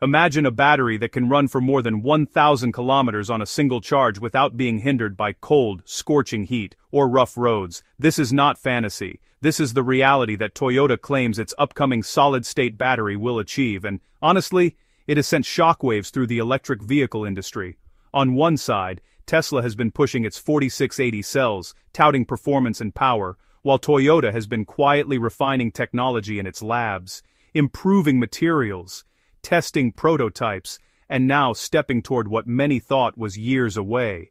Imagine a battery that can run for more than 1,000 kilometers on a single charge without being hindered by cold, scorching heat, or rough roads. This is not fantasy. This is the reality that Toyota claims its upcoming solid-state battery will achieve and, honestly, it has sent shockwaves through the electric vehicle industry. On one side, Tesla has been pushing its 4680 cells, touting performance and power, while Toyota has been quietly refining technology in its labs, improving materials, testing prototypes, and now stepping toward what many thought was years away.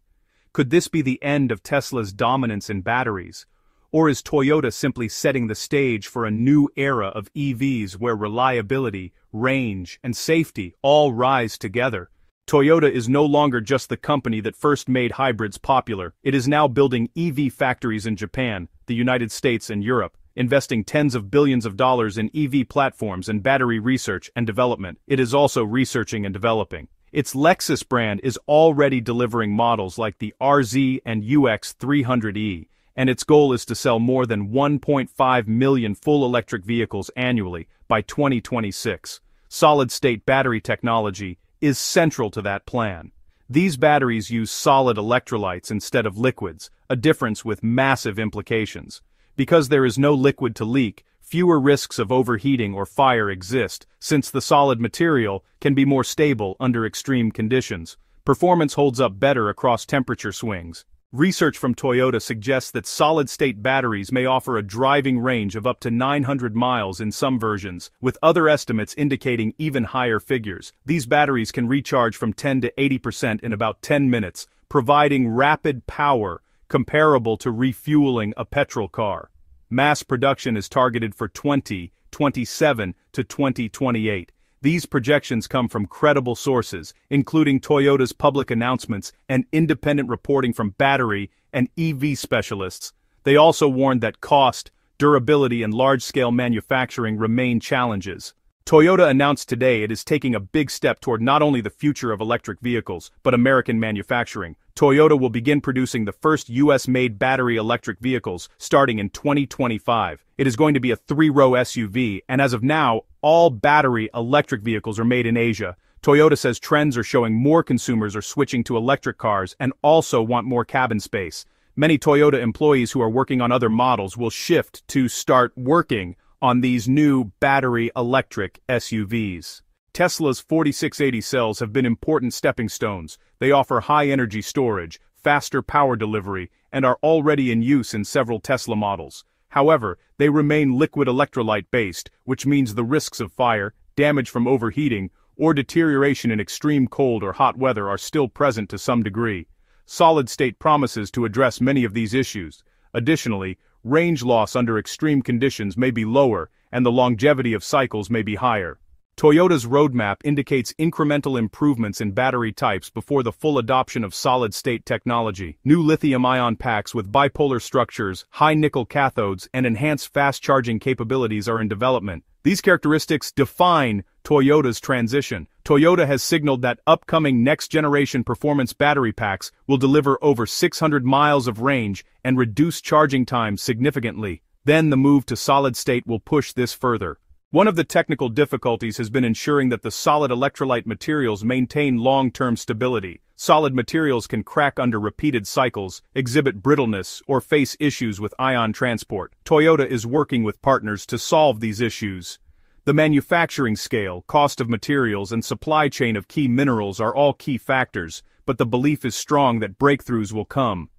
Could this be the end of Tesla's dominance in batteries? Or is Toyota simply setting the stage for a new era of EVs where reliability, range, and safety all rise together? Toyota is no longer just the company that first made hybrids popular, it is now building EV factories in Japan, the United States and Europe, investing tens of billions of dollars in EV platforms and battery research and development. It is also researching and developing. Its Lexus brand is already delivering models like the RZ and UX 300e, and its goal is to sell more than 1.5 million full electric vehicles annually by 2026. Solid-state battery technology is central to that plan. These batteries use solid electrolytes instead of liquids, a difference with massive implications. Because there is no liquid to leak, fewer risks of overheating or fire exist, since the solid material can be more stable under extreme conditions. Performance holds up better across temperature swings. Research from Toyota suggests that solid-state batteries may offer a driving range of up to 900 miles in some versions, with other estimates indicating even higher figures. These batteries can recharge from 10 to 80% in about 10 minutes, providing rapid power comparable to refueling a petrol car. Mass production is targeted for 2027 to 2028. These projections come from credible sources, including Toyota's public announcements and independent reporting from battery and EV specialists. They also warned that cost, durability and large-scale manufacturing remain challenges. Toyota announced today it is taking a big step toward not only the future of electric vehicles, but American manufacturing. Toyota will begin producing the first US-made battery electric vehicles starting in 2025. It is going to be a three-row SUV, and as of now, all battery electric vehicles are made in Asia. Toyota says trends are showing more consumers are switching to electric cars and also want more cabin space. Many Toyota employees who are working on other models will shift to start working on these new battery electric SUVs. Tesla's 4680 cells have been important stepping stones. They offer high energy storage, faster power delivery, and are already in use in several Tesla models. However, they remain liquid electrolyte based, which means the risks of fire, damage from overheating, or deterioration in extreme cold or hot weather are still present to some degree. Solid state promises to address many of these issues. Additionally, range loss under extreme conditions may be lower, and the longevity of cycles may be higher. Toyota's roadmap indicates incremental improvements in battery types before the full adoption of solid-state technology. New lithium-ion packs with bipolar structures, high nickel cathodes, and enhanced fast-charging capabilities are in development. These characteristics define Toyota's transition. Toyota has signaled that upcoming next-generation performance battery packs will deliver over 600 miles of range and reduce charging times significantly. Then the move to solid-state will push this further. One of the technical difficulties has been ensuring that the solid electrolyte materials maintain long-term stability. Solid materials can crack under repeated cycles, exhibit brittleness, or face issues with ion transport. Toyota is working with partners to solve these issues. The manufacturing scale, cost of materials, and supply chain of key minerals are all key factors, but the belief is strong that breakthroughs will come.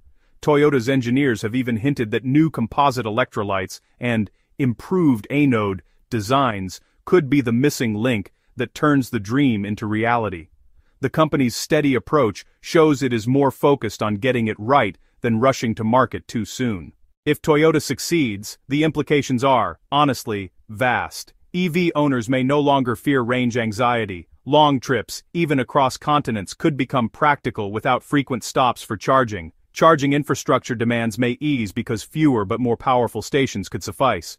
Toyota's engineers have even hinted that new composite electrolytes and improved anode designs could be the missing link that turns the dream into reality. The company's steady approach shows it is more focused on getting it right than rushing to market too soon. If Toyota succeeds, the implications are, honestly, vast. EV owners may no longer fear range anxiety. Long trips, even across continents, could become practical without frequent stops for charging. Charging infrastructure demands may ease because fewer but more powerful stations could suffice.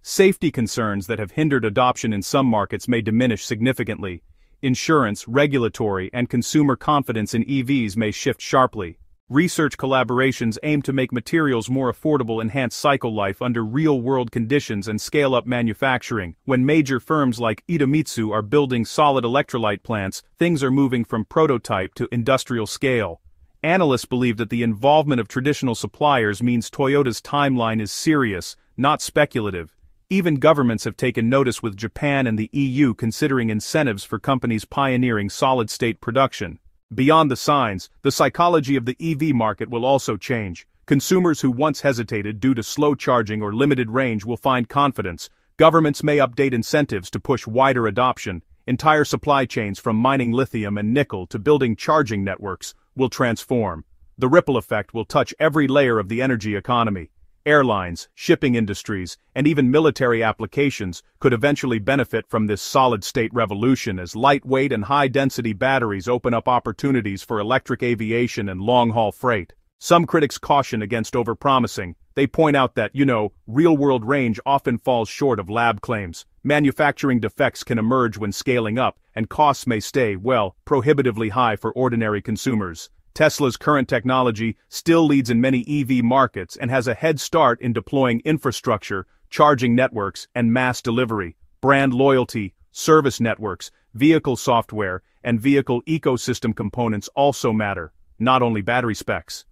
Safety concerns that have hindered adoption in some markets may diminish significantly. Insurance, regulatory, and consumer confidence in EVs may shift sharply. Research collaborations aim to make materials more affordable enhance cycle life under real-world conditions and scale up manufacturing. When major firms like Idemitsu are building solid electrolyte plants, things are moving from prototype to industrial scale. Analysts believe that the involvement of traditional suppliers means Toyota's timeline is serious, not speculative. Even governments have taken notice with Japan and the EU considering incentives for companies pioneering solid-state production. Beyond the signs, the psychology of the EV market will also change. Consumers who once hesitated due to slow charging or limited range will find confidence. Governments may update incentives to push wider adoption. Entire supply chains from mining lithium and nickel to building charging networks will transform. The ripple effect will touch every layer of the energy economy. Airlines, shipping industries, and even military applications could eventually benefit from this solid-state revolution as lightweight and high-density batteries open up opportunities for electric aviation and long-haul freight. Some critics caution against overpromising. They point out that, you know, real-world range often falls short of lab claims. Manufacturing defects can emerge when scaling up, and costs may stay, well, prohibitively high for ordinary consumers. Tesla's current technology still leads in many EV markets and has a head start in deploying infrastructure, charging networks, and mass delivery, brand loyalty, service networks, vehicle software, and vehicle ecosystem components also matter, not only battery specs.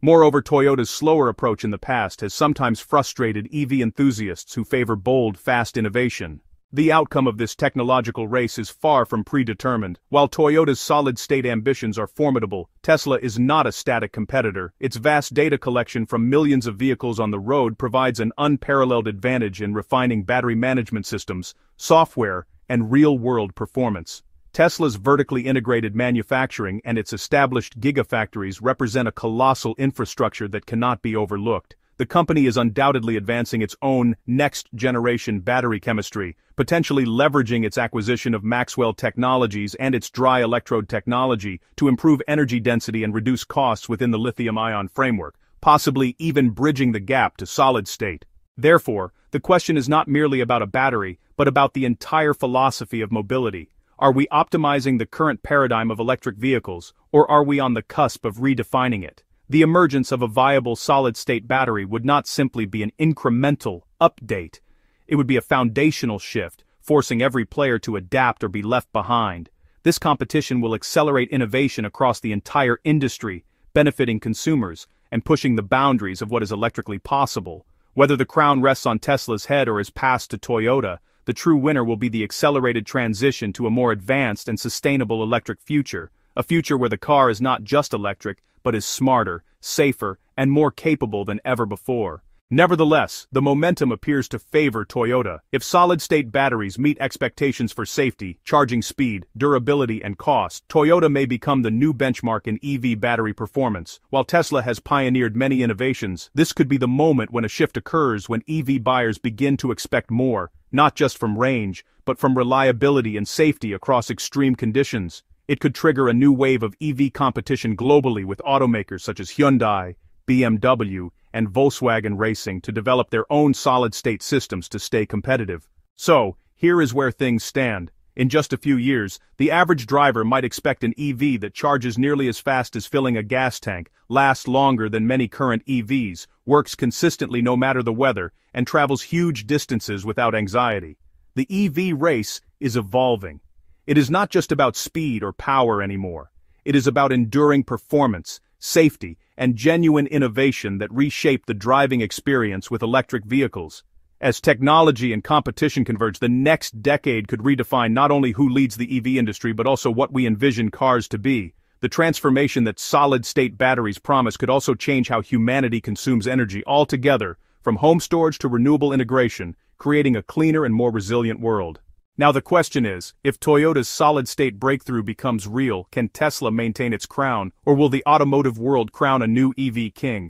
Moreover Toyota's slower approach in the past has sometimes frustrated EV enthusiasts who favor bold, fast innovation. The outcome of this technological race is far from predetermined. While Toyota's solid-state ambitions are formidable, Tesla is not a static competitor. Its vast data collection from millions of vehicles on the road provides an unparalleled advantage in refining battery management systems, software, and real-world performance. Tesla's vertically integrated manufacturing and its established gigafactories represent a colossal infrastructure that cannot be overlooked the company is undoubtedly advancing its own next-generation battery chemistry, potentially leveraging its acquisition of Maxwell Technologies and its dry electrode technology to improve energy density and reduce costs within the lithium-ion framework, possibly even bridging the gap to solid state. Therefore, the question is not merely about a battery, but about the entire philosophy of mobility. Are we optimizing the current paradigm of electric vehicles, or are we on the cusp of redefining it? The emergence of a viable solid-state battery would not simply be an incremental update. It would be a foundational shift, forcing every player to adapt or be left behind. This competition will accelerate innovation across the entire industry, benefiting consumers, and pushing the boundaries of what is electrically possible. Whether the crown rests on Tesla's head or is passed to Toyota, the true winner will be the accelerated transition to a more advanced and sustainable electric future, a future where the car is not just electric, but is smarter, safer, and more capable than ever before. Nevertheless, the momentum appears to favor Toyota. If solid-state batteries meet expectations for safety, charging speed, durability, and cost, Toyota may become the new benchmark in EV battery performance. While Tesla has pioneered many innovations, this could be the moment when a shift occurs when EV buyers begin to expect more, not just from range, but from reliability and safety across extreme conditions. It could trigger a new wave of EV competition globally with automakers such as Hyundai, BMW, and Volkswagen Racing to develop their own solid-state systems to stay competitive. So, here is where things stand. In just a few years, the average driver might expect an EV that charges nearly as fast as filling a gas tank, lasts longer than many current EVs, works consistently no matter the weather, and travels huge distances without anxiety. The EV race is evolving. It is not just about speed or power anymore. It is about enduring performance, safety, and genuine innovation that reshape the driving experience with electric vehicles. As technology and competition converge, the next decade could redefine not only who leads the EV industry but also what we envision cars to be. The transformation that solid-state batteries promise could also change how humanity consumes energy altogether, from home storage to renewable integration, creating a cleaner and more resilient world. Now the question is, if Toyota's solid-state breakthrough becomes real, can Tesla maintain its crown, or will the automotive world crown a new EV king?